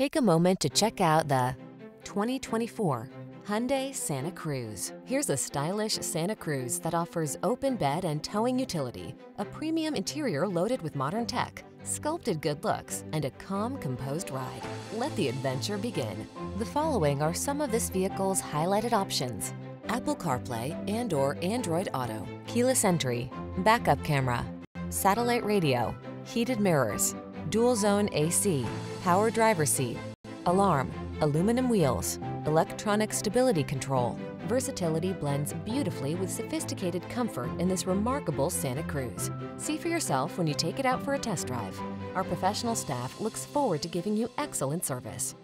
Take a moment to check out the 2024 Hyundai Santa Cruz. Here's a stylish Santa Cruz that offers open bed and towing utility, a premium interior loaded with modern tech, sculpted good looks, and a calm, composed ride. Let the adventure begin. The following are some of this vehicle's highlighted options. Apple CarPlay and or Android Auto, keyless entry, backup camera, satellite radio, heated mirrors, dual zone AC, power driver seat, alarm, aluminum wheels, electronic stability control. Versatility blends beautifully with sophisticated comfort in this remarkable Santa Cruz. See for yourself when you take it out for a test drive. Our professional staff looks forward to giving you excellent service.